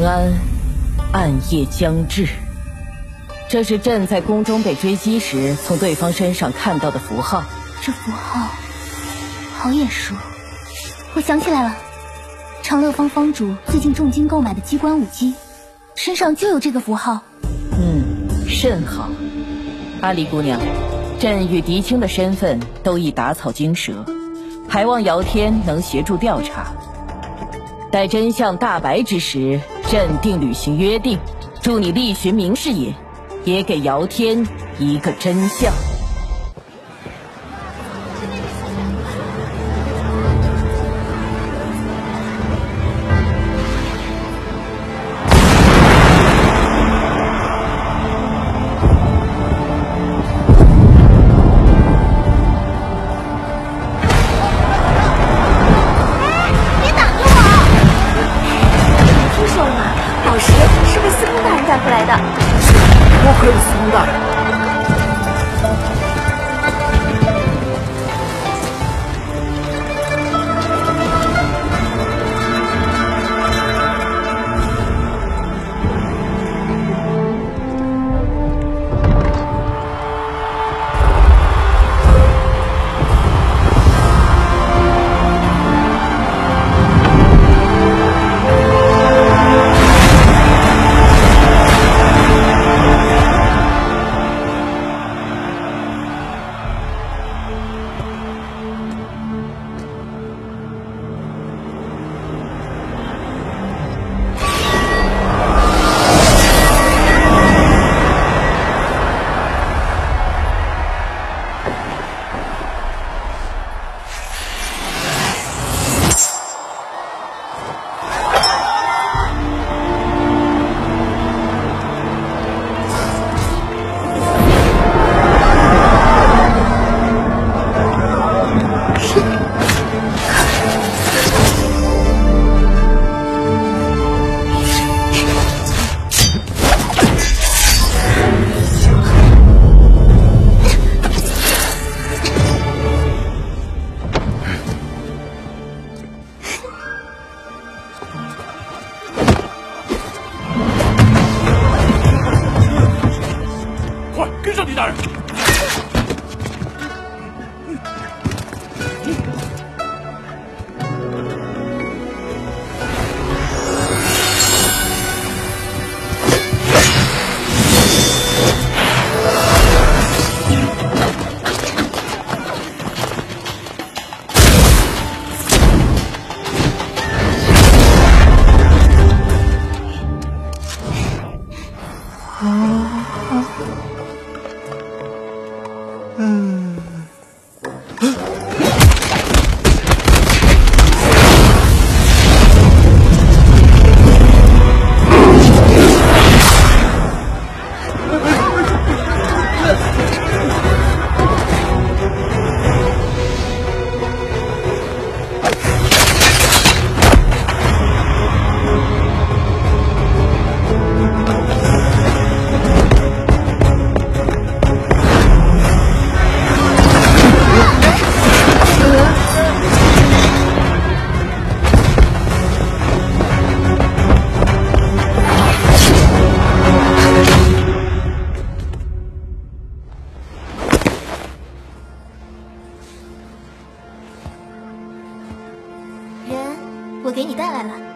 平安，暗夜将至。这是朕在宫中被追击时从对方身上看到的符号。这符号好眼熟，我想起来了，长乐坊坊主最近重金购买的机关武姬，身上就有这个符号。嗯，甚好。阿离姑娘，朕与狄青的身份都已打草惊蛇，还望姚天能协助调查。待真相大白之时，朕定履行约定，助你力寻明事也，也给姚天一个真相。快跟上狄大 Commander! Hmm. 我给你带来了。